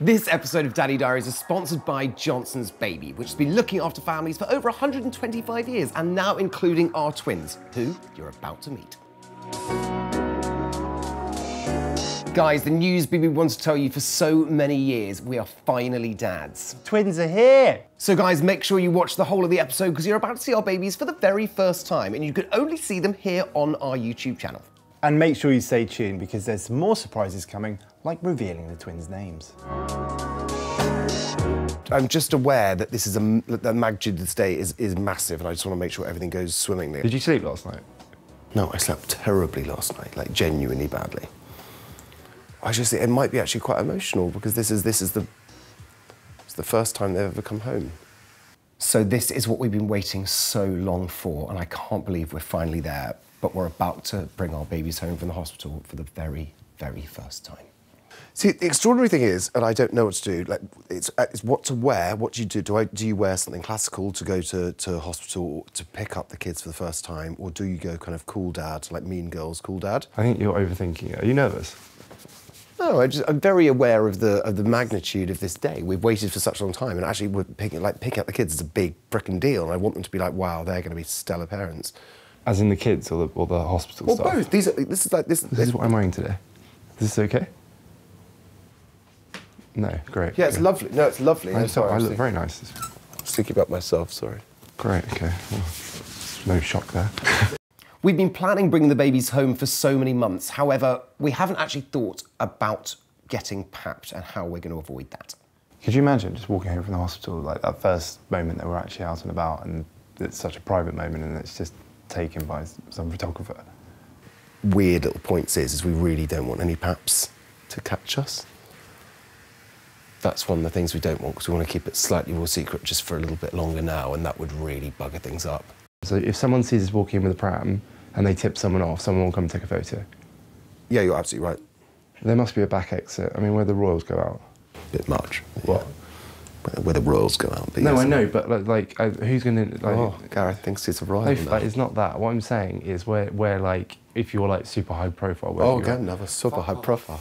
This episode of Daddy Diaries is sponsored by Johnson's Baby, which has been looking after families for over 125 years and now including our twins, who you're about to meet. Guys, the news BB wants to tell you for so many years, we are finally dads. Twins are here. So guys, make sure you watch the whole of the episode because you're about to see our babies for the very first time and you can only see them here on our YouTube channel. And make sure you stay tuned because there's more surprises coming, like revealing the twins' names. I'm just aware that this is a that the magnitude of this day is, is massive, and I just want to make sure everything goes swimmingly. Did you sleep last night? No, I slept terribly last night, like genuinely badly. I just think it might be actually quite emotional because this is this is the it's the first time they've ever come home. So this is what we've been waiting so long for, and I can't believe we're finally there. But we're about to bring our babies home from the hospital for the very, very first time. See, the extraordinary thing is, and I don't know what to do. Like, it's, uh, it's what to wear. What do you do? Do I do you wear something classical to go to to hospital to pick up the kids for the first time, or do you go kind of cool dad, like Mean Girls, cool dad? I think you're overthinking it. Are you nervous? No, I just, I'm very aware of the of the magnitude of this day. We've waited for such a long time, and actually, we're picking like picking up the kids is a big frickin' deal, and I want them to be like, wow, they're going to be stellar parents. As in the kids or the, or the hospital Well, stuff? both. These are, this is like this. This is what I'm wearing today. Is this okay? No, great. Yeah, it's okay. lovely. No, it's lovely. I, I'm sorry, I I'm look very nice. I was thinking about myself. Sorry. Great, okay. Well, no shock there. We've been planning bringing the babies home for so many months. However, we haven't actually thought about getting papped and how we're going to avoid that. Could you imagine just walking home from the hospital, like that first moment that we're actually out and about, and it's such a private moment, and it's just taken by some photographer? Weird little points is, is we really don't want any paps to catch us. That's one of the things we don't want because we want to keep it slightly more secret just for a little bit longer now, and that would really bugger things up. So if someone sees us walking in with a pram and they tip someone off, someone will come and take a photo. Yeah, you're absolutely right. There must be a back exit. I mean, where the royals go out. Bit much. What? Yeah. Where the royals go out. But No, yes. I know, but like, like uh, who's going to like? Oh, Gareth thinks it's a royal. No, like, it's not that. What I'm saying is where, where like, if you're like super high profile. where Oh, again, another super high profile.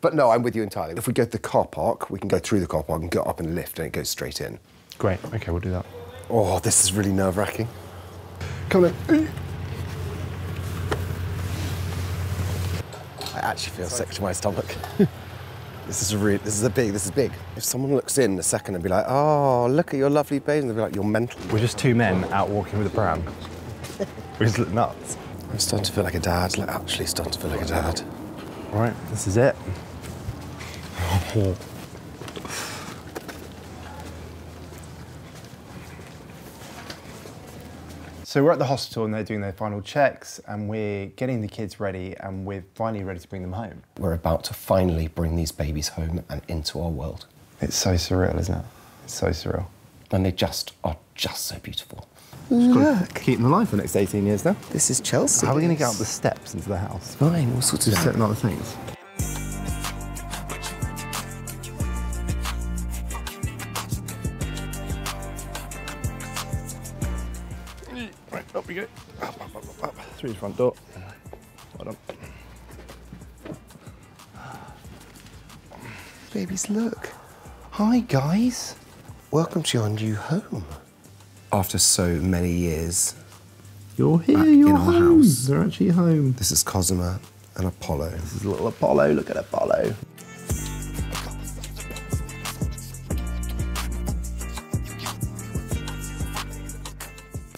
But no, I'm with you entirely. If we go to the car park, we can go through the car park and go up and lift and it goes straight in. Great. Okay, we'll do that. Oh, this is really nerve wracking. Come on. I actually feel sick to my stomach. this is a really, this is a big, this is big. If someone looks in a second and be like, oh, look at your lovely baby, and they'll be like, you're mental. We're just two men out walking with a pram. we just look nuts. I'm starting to feel like a dad, like actually starting to feel like a dad. All right, this is it. So we're at the hospital and they're doing their final checks, and we're getting the kids ready, and we're finally ready to bring them home. We're about to finally bring these babies home and into our world. It's so surreal, isn't it? It's so surreal. And they just are just so beautiful. Keep them alive for the next 18 years now. This is Chelsea. How are we going to get up the steps into the house? Fine, all sorts of Just setting up the things. Right, up we go. Up, up, up, up, up. Through the front door. Well done. Babies, look. Hi, guys. Welcome to your new home. After so many years, You're here, Back you're in our home. house. They're actually home. this is Cosima and Apollo. This is little Apollo, look at Apollo.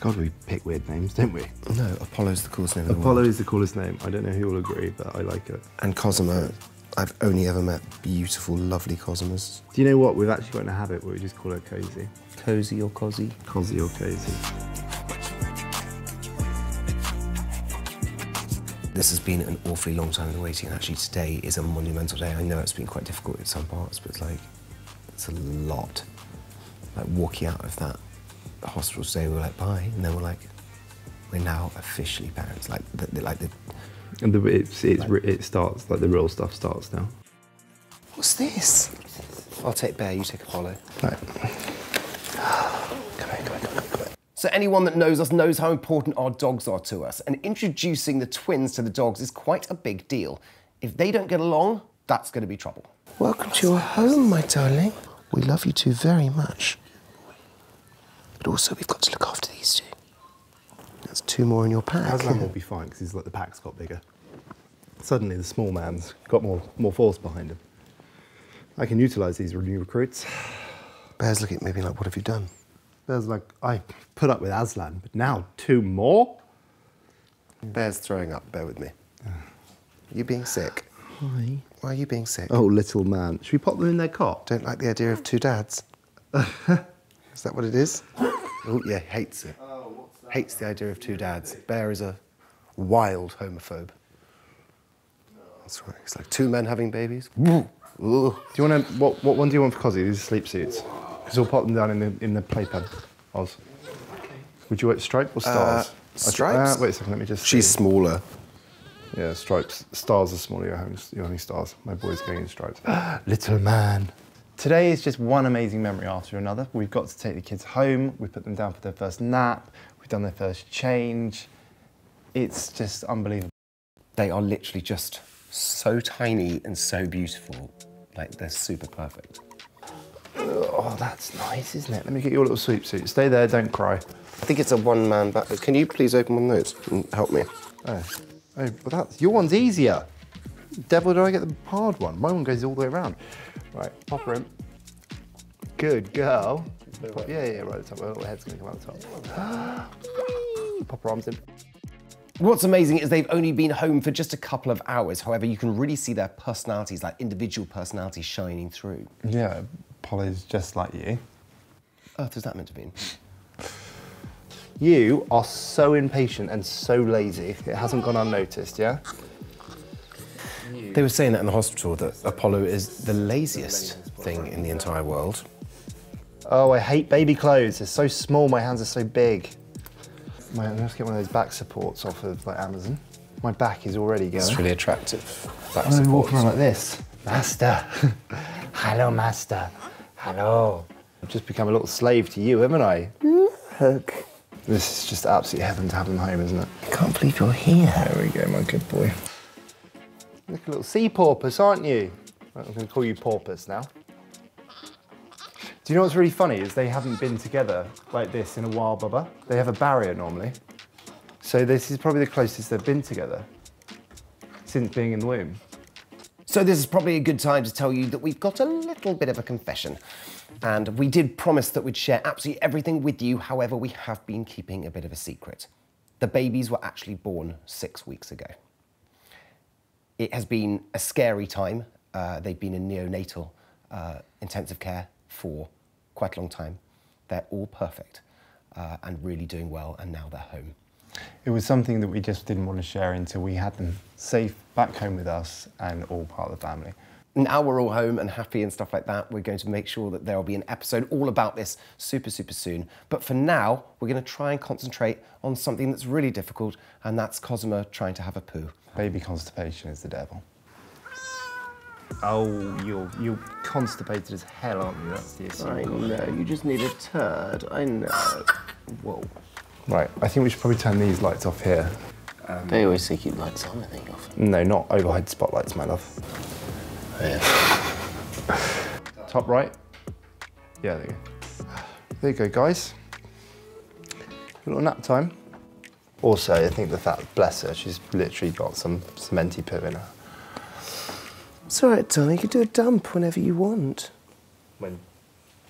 God, we pick weird names, don't we? No, Apollo's the coolest name the Apollo is the coolest name. I don't know who will agree, but I like it. And Cosima, I've only ever met beautiful, lovely Cosimas. Do you know what? We've actually got in a habit where we just call her Cozy. Cozy or cosy? Cozy or Cozy. This has been an awfully long time in the waiting, and actually today is a monumental day. I know it's been quite difficult in some parts, but it's like, it's a lot. Like walking out of that hospital today, we were like, bye, and then we're like, we're now officially parents. Like, the, the- like the, And the, it's, it's, re- it starts, like the real stuff starts now. what's this? I'll take Bear, you take Apollo. Right. Come here, come here, come here, come here. So anyone that knows us knows how important our dogs are to us, and introducing the twins to the dogs is quite a big deal. If they don't get along, that's going to be trouble. Welcome to your home, my darling. We love you two very much. But also, we've got to look after these two. That's two more in your pack. Aslan will be fine because he's like the pack's got bigger. Suddenly, the small man's got more more force behind him. I can utilise these new recruits. Bear's looking at me like, what have you done? Bear's like I put up with Aslan, but now two more. Bear's throwing up. Bear with me. You being sick? Hi. Why are you being sick? Oh, little man. Should we pop them in their cot? Don't like the idea of two dads. is that what it is? Oh, yeah, hates it. Hates the idea of two dads. Bear is a wild homophobe. That's right. It's like two men having babies. Do you want to? What, what one do you want for Cozzy? These are sleep suits. Because we'll pop them down in the in the playpen. Oz. Would you like stripe or stars? Uh, stripes? Uh, wait a second. Let me just. She's see. smaller. Yeah, stripes. Stars are smaller. You're having, you're having stars. My boy's going in stripes. Little man. Today is just one amazing memory after another. We've got to take the kids home. We put them down for their first nap. We've done their first change. It's just unbelievable. They are literally just so tiny and so beautiful. Like they're super perfect. Oh, that's nice, isn't it? Let me get your little sleep suit. Stay there. Don't cry. I think it's a one man battle. Can you please open one of those and help me? Oh, oh, well, that's your one's easier. Devil, do I get the hard one? My one goes all the way around. Right, pop her in. Good girl. Pop- yeah, yeah, right at the top. Her little head's gonna come out the top. Oh, pop her arms in. What's amazing is they've only been home for just a couple of hours. However, you can really see their personalities, like individual personalities, shining through. Yeah, Polly's just like you. Earth is that meant to be? You are so impatient and so lazy. It hasn't gone unnoticed, yeah? They were saying that in the hospital that Apollo is the laziest thing in the entire world. Oh, I hate baby clothes. They're so small, my hands are so big. My, I'm gonna have to get one of those back supports off of like Amazon. My back is already going. It's really attractive. Back I'm supports. walking around like this. Master. Hello, master. Hello. I've just become a little slave to you, haven't I? Hug. This is just absolute heaven to have them home, isn't it? I can't believe you're here. There we go, my good boy. Look a little sea porpoise, aren't you? I'm going to call you porpoise now. Do you know what's really funny is they haven't been together like this in a while, Bubba. They have a barrier normally. So this is probably the closest they've been together since being in the womb. So this is probably a good time to tell you that we've got a little bit of a confession. And we did promise that we'd share absolutely everything with you. However, we have been keeping a bit of a secret. The babies were actually born six weeks ago. It has been a scary time. Uh, they've been in neonatal uh, intensive care for quite a long time. They're all perfect uh, and really doing well, and now they're home. It was something that we just didn't want to share until we had them safe back home with us and all part of the family. Now we're all home and happy and stuff like that, we're going to make sure that there will be an episode all about this super, super soon. But for now, we're going to try and concentrate on something that's really difficult, and that's Cosima trying to have a poo. Baby constipation is the devil. Oh, you're, you're constipated as hell, aren't you? That's the issue. I know, you just need a turd. I know. Whoa. Right, I think we should probably turn these lights off here. They always say keep lights on, I think, often. No, not overhead spotlights, my love. Top right. Yeah, there you go. There you go, guys. A little nap time. Also, I think the fact, bless her, she's literally got some cementy poo in her. It's all right, darling. You can do a dump whenever you want. When,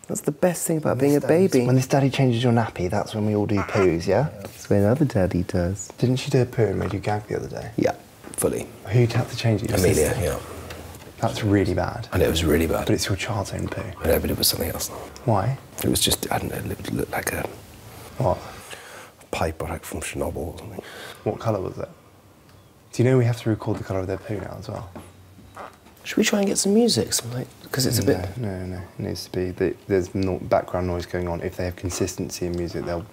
That's the best thing about being a baby. When this daddy changes your nappy, that's when we all do poos, yeah? That's when other daddy does. Didn't she do a poo and made you gag the other day? Yeah, fully. Who'd have to change it? Your Amelia, sister? yeah. That's really bad. Know it was really bad. But it's your child's own poo. Know, but it was something else. Why? It was just, I don't know, it looked, like a What? pipe or like from Chernobyl or something. What colour was it? Do you know we have to record the colour of their poo now as well? Should we try and get some music? Some like, because it's a bit. No, no, no. It needs to be. the- There's no background noise going on. If they have consistency in music, they'll.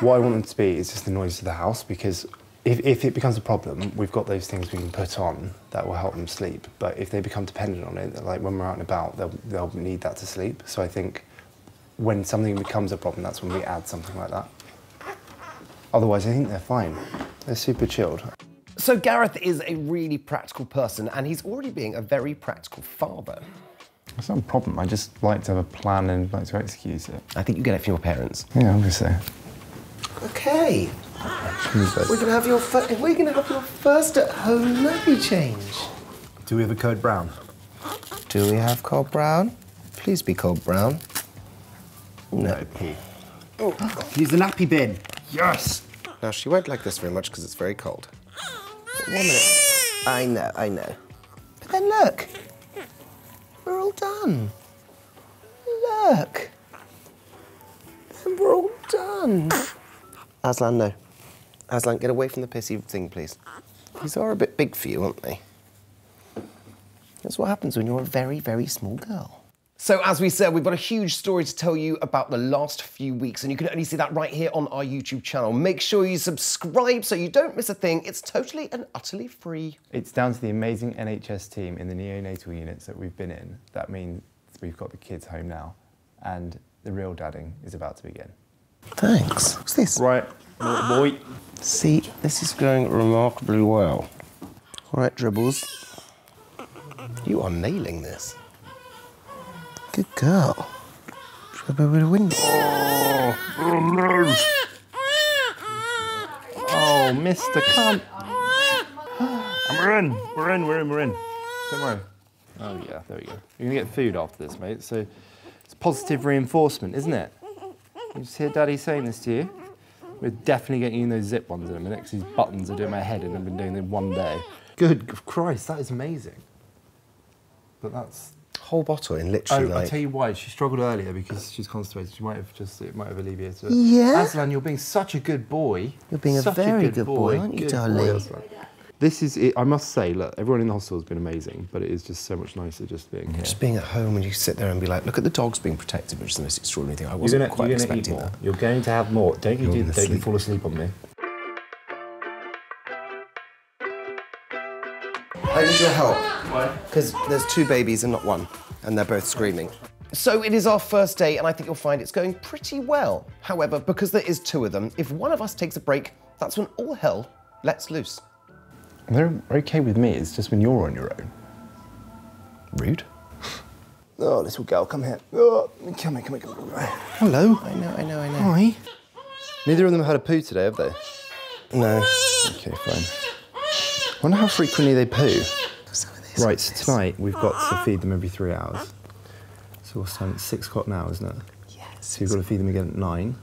What I want them to be is just the noise of the house because if, if it becomes a problem, we've got those things we can put on that will help them sleep. But if they become dependent on it, like when we're out and about, they'll, they'll need that to sleep. So I think when something becomes a problem, that's when we add something like that. Otherwise, I think they're fine. They're super chilled. So Gareth is a really practical person, and he's already being a very practical father. It's not a problem. I just like to have a plan and like to execute it. I think you get it from your parents. Yeah, obviously. Okay. We're gonna have your fir- we're gonna have your first at home nappy change. Do we have a code brown? Do we have cold brown? Please be cold brown. No. P. Oh. Use the nappy bin. Yes! Now she won't like this very much because it's very cold. But one minute. I know, I know. But then look, we're all done. Look. Then we're all done. Aslan, no. Aslan, get away from the pissy thing, please. These are a bit big for you, aren't they? That's what happens when you're a very, very small girl. So, as we said, we've got a huge story to tell you about the last few weeks, and you can only see that right here on our YouTube channel. Make sure you subscribe so you don't miss a thing. It's totally and utterly free. It's down to the amazing NHS team in the neonatal units that we've been in. That means we've got the kids home now, and the real dadding is about to begin. Thanks. What's this? Right, boy. See, this is going remarkably well. All right, Dribbles. You are nailing this. Good girl. Dribble with a window. Oh, Mr. Cunt. and we're in. We're in. We're in. We're in. Don't worry. Oh yeah, there we go. You're gonna get food after this, mate. So it's positive reinforcement, isn't it? You just hear Daddy saying this to you. We're definitely getting you those zip ones in a minute because these buttons are doing my head and I've been doing them one day. Good Christ, that is amazing. But that's Whole bottle in literally Oh, I'll like. tell you why. She struggled earlier because she's constipated. She might have just, it might have alleviated it. Yeah? Aslan, you're being such a good boy. You're being a Such very good boy, aren't you, Good darling? boy, Aslan. This is, it, I must say, look, everyone in the hospital has been amazing, but it is just so much nicer just being here. Just being at home and you sit there and be like, look at the dogs being protected, which is the most extraordinary thing. I You're wasn't gonna, quite you're gonna eat expecting more. that. You're going to have more. Don't you, You're do, gonna don't you fall asleep on me. I need your help. Why? Because there's two babies and not one, and they're both screaming. So it is our first day, and I think you'll find it's going pretty well. However, because there is two of them, if one of us takes a break, that's when all hell lets loose. They're okay with me, it's just when you're on your own. Rude. Oh, little girl, come here. Oh, come here, come here, come here. Hello. I know, I know, I know. Hi. Neither of them had a poo today, have they? No. Okay, fine. wonder how frequently they poo. Some of this. Right, so tonight we've got to feed them every three hours. So what's time? It's six o'clock now, isn't it? Yes. So you've got to feed them again at nine,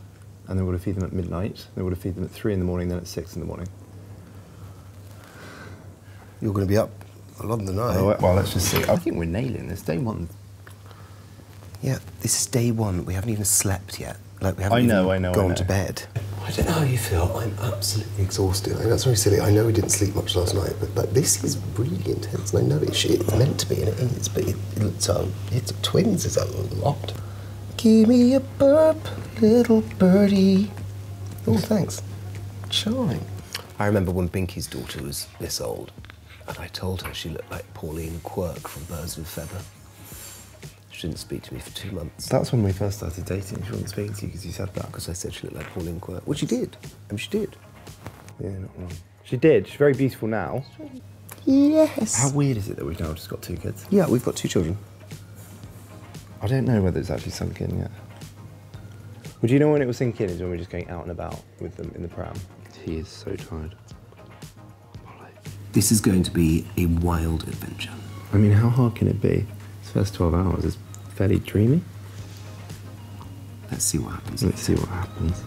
and then we've got to feed them at midnight, then we've got to feed them at three in the morning, then at six in the morning. You're going to be up a lot of the night. Oh, well, let's just see. I think we're nailing this. Day one. Yeah, this is day one. We haven't even slept yet. Like we haven't I know, even I know, I gone know. to bed. I don't know how you feel. I'm absolutely exhausted. I know that's very silly. I know we didn't sleep much last night, but like this is really intense, and I know it's, it's meant to be, and it is. But it, it's um, it's twins is a lot. Give me a burp, little birdie. Oh, thanks. Charming. I remember when Binky's daughter was this old, and I told her she looked like Pauline Quirk from Birds of a Feather. She didn't speak to me for two months. That's when we first started dating. She wasn't speaking to you because you said that. Because I said she looked like Pauline Quirk. Well, she did. I mean, she did. Yeah, not wrong. She did. She's very beautiful now. Yes. How weird is it that we've now just got two kids? Yeah, we've got two children. I don't know whether it's actually sunk in yet. Would you know when it was sink in? Is when we're just going out and about with them in the pram. He is so tired. This is going to be a wild adventure. I mean, how hard can it be? This first 12 hours is fairly dreamy. Let's see what happens. Let's see what happens.